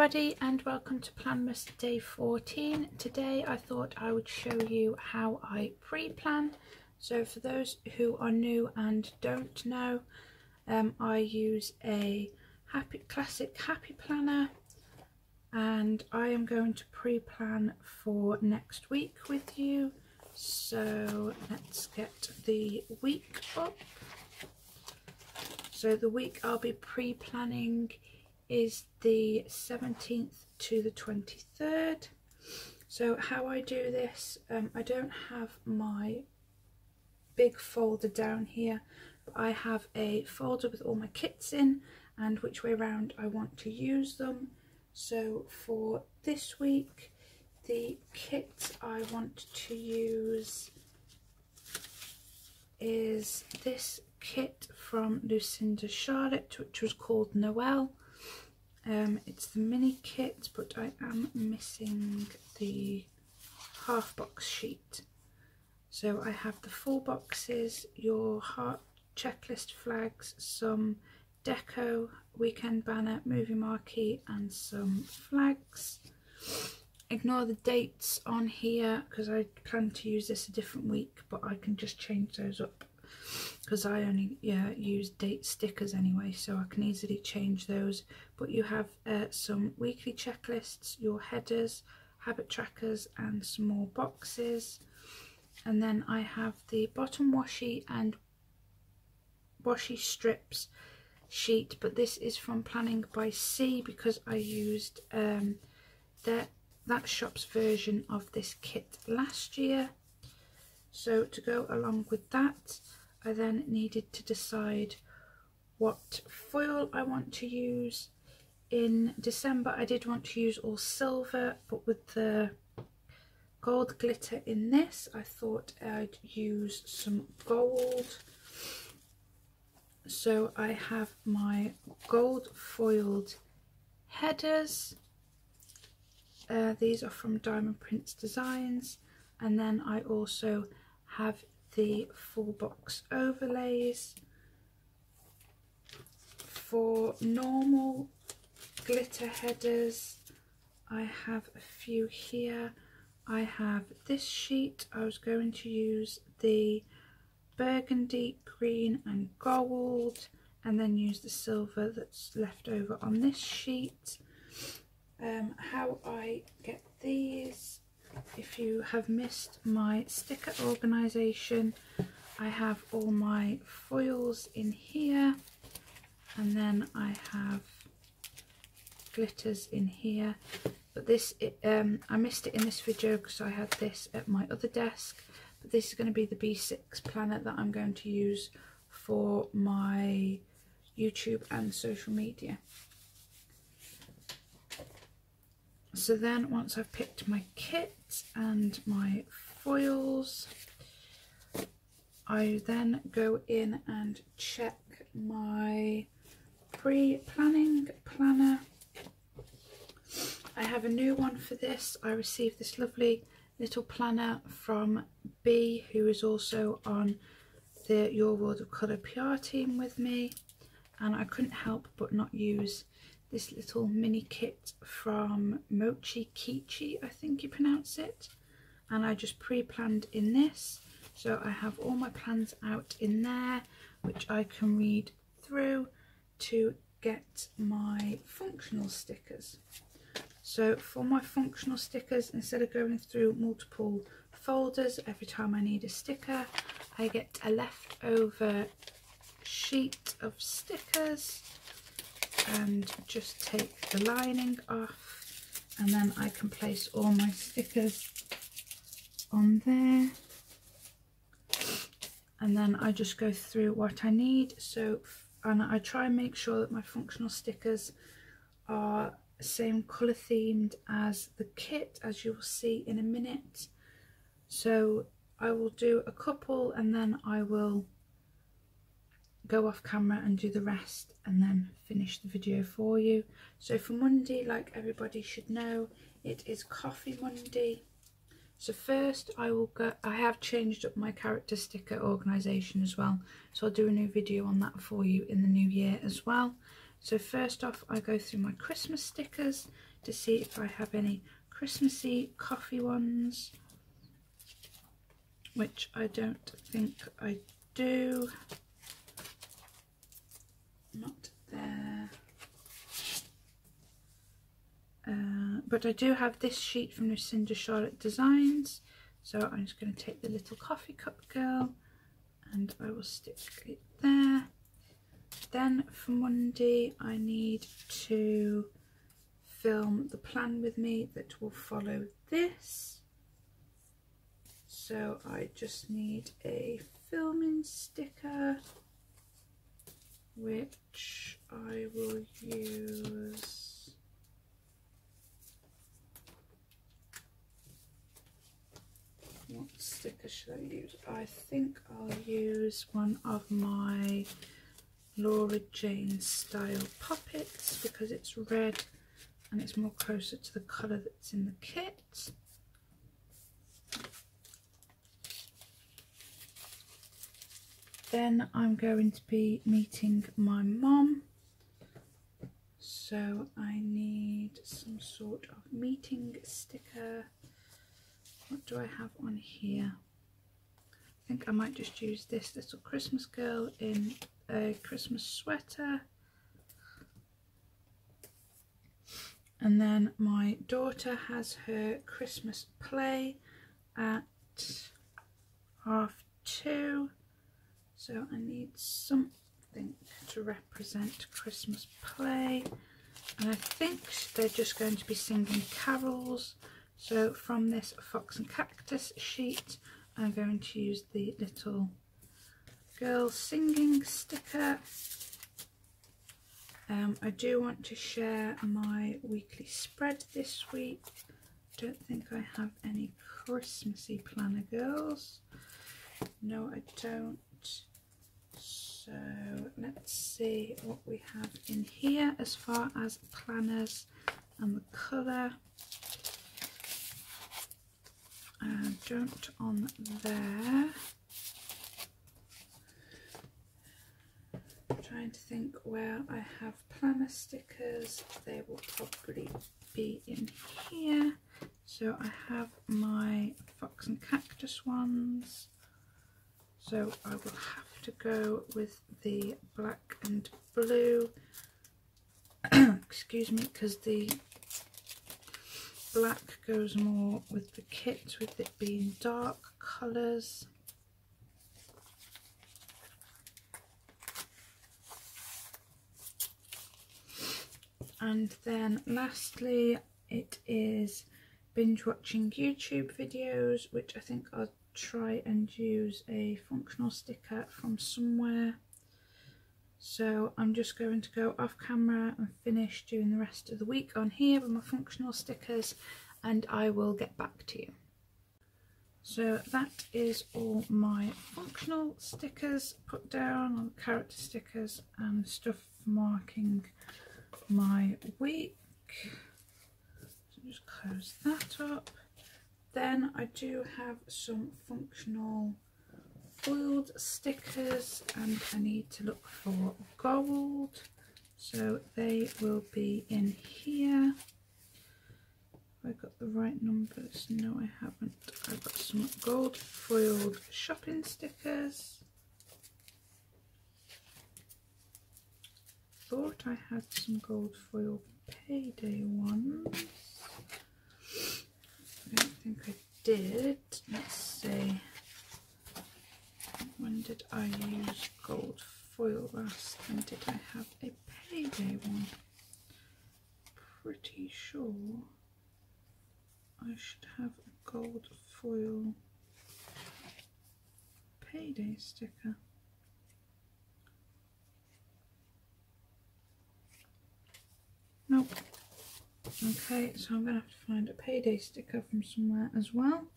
everybody and welcome to Planmas Day 14. Today I thought I would show you how I pre-plan. So for those who are new and don't know, um, I use a happy classic happy planner and I am going to pre-plan for next week with you. So let's get the week up. So the week I'll be pre-planning is the 17th to the 23rd. So how I do this, um, I don't have my big folder down here, but I have a folder with all my kits in and which way round I want to use them. So for this week, the kit I want to use is this kit from Lucinda Charlotte, which was called Noel. Um, it's the mini kit, but I am missing the half box sheet. So I have the full boxes, your heart checklist flags, some deco, weekend banner, movie marquee and some flags. Ignore the dates on here because I plan to use this a different week but I can just change those up. Because I only yeah, use date stickers anyway so I can easily change those. But you have uh, some weekly checklists, your headers, habit trackers and some more boxes. And then I have the bottom washi and washi strips sheet but this is from Planning by Sea because I used um, that, that shop's version of this kit last year so to go along with that I then needed to decide what foil I want to use. In December I did want to use all silver but with the gold glitter in this I thought I'd use some gold. So I have my gold foiled headers. Uh, these are from Diamond Prince Designs and then I also have the full box overlays. For normal glitter headers, I have a few here. I have this sheet. I was going to use the burgundy, green and gold and then use the silver that's left over on this sheet. Um, how I get these if you have missed my sticker organisation I have all my foils in here and then I have glitters in here. But this it, um, I missed it in this video because I had this at my other desk. But this is going to be the B6 planner that I'm going to use for my YouTube and social media so then once I've picked my kit and my foils I then go in and check my pre-planning planner. I have a new one for this. I received this lovely little planner from B who is also on the Your World of Colour PR team with me. And I couldn't help but not use this little mini kit from Mochi Kichi, I think you pronounce it. And I just pre-planned in this. So I have all my plans out in there, which I can read through to get my functional stickers. So for my functional stickers, instead of going through multiple folders every time I need a sticker, I get a leftover sheet of stickers and just take the lining off. And then I can place all my stickers on there. And then I just go through what I need. So and I try and make sure that my functional stickers are same colour themed as the kit as you will see in a minute. So I will do a couple and then I will go off camera and do the rest and then finish the video for you. So for Monday, like everybody should know, it is Coffee Monday. So first I will go, I have changed up my character sticker organisation as well. So I'll do a new video on that for you in the new year as well. So first off I go through my Christmas stickers to see if I have any Christmassy coffee ones. Which I don't think I do. Not there. Uh, but I do have this sheet from Lucinda Charlotte Designs. So I'm just going to take the little coffee cup girl and I will stick it there. Then for Monday I need to film the plan with me that will follow this. So I just need a filming sticker which I will use what sticker should I use? I think I'll use one of my Laura Jane style puppets because it's red and it's more closer to the colour that's in the kit. Then I'm going to be meeting my mom. So I need some sort of meeting sticker what do I have on here? I think I might just use this little Christmas girl in a Christmas sweater. And then my daughter has her Christmas play at half two. So I need something to represent Christmas play. And I think they're just going to be singing carols. So from this Fox and Cactus sheet, I'm going to use the little girl singing sticker. Um, I do want to share my weekly spread this week. Don't think I have any Christmassy planner girls. No, I don't. So let's see what we have in here as far as planners and the colour uh, don't on there. I'm trying to think where I have planner stickers. They will probably be in here. So I have my fox and cactus ones. So I will have to go with the black and blue. Excuse me, because the black goes more with the kit with it being dark colours. And then lastly it is binge watching YouTube videos which I think I'll try and use a functional sticker from somewhere. So I'm just going to go off camera and finish doing the rest of the week on here with my functional stickers and I will get back to you. So that is all my functional stickers put down, all the character stickers and stuff marking my week. So just close that up. Then I do have some functional foiled stickers and I need to look for gold. So they will be in here. I got the right numbers? No I haven't. I've got some gold foiled shopping stickers. Thought I had some gold foil payday ones. I don't think I did. Let's see did I use gold foil last and did I have a payday one? Pretty sure I should have a gold foil payday sticker. Nope. Okay, so I'm going to have to find a payday sticker from somewhere as well.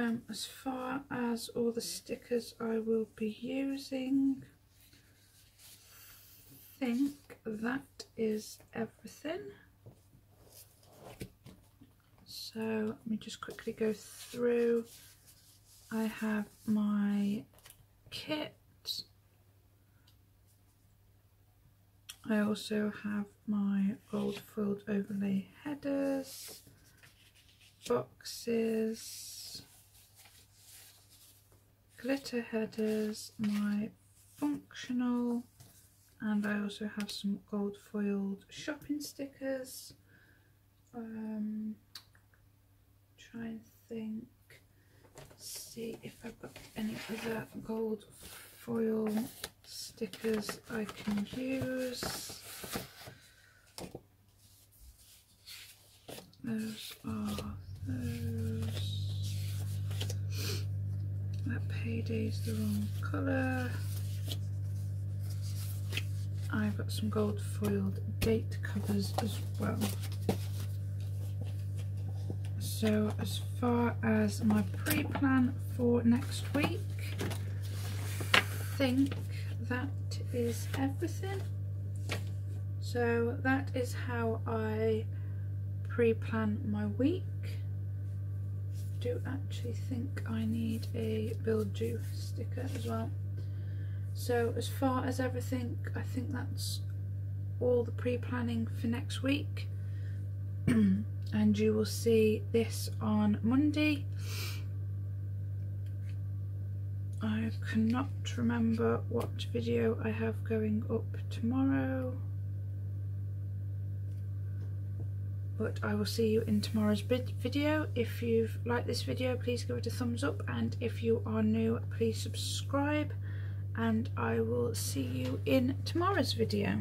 Um, as far as all the stickers I will be using, I think that is everything. So let me just quickly go through. I have my kit. I also have my gold foiled overlay headers, boxes, glitter headers, my functional, and I also have some gold foiled shopping stickers. Um, try and think, see if I've got any other gold foil stickers I can use. Those are those. That payday's the wrong colour. I've got some gold foiled date covers as well. So as far as my pre-plan for next week, I think that is everything. So that is how I pre-plan my week. Do actually think I need a build you sticker as well. So as far as everything, I think that's all the pre-planning for next week. and you will see this on Monday. I cannot remember what video I have going up tomorrow. But I will see you in tomorrow's video. If you've liked this video, please give it a thumbs up. And if you are new, please subscribe. And I will see you in tomorrow's video.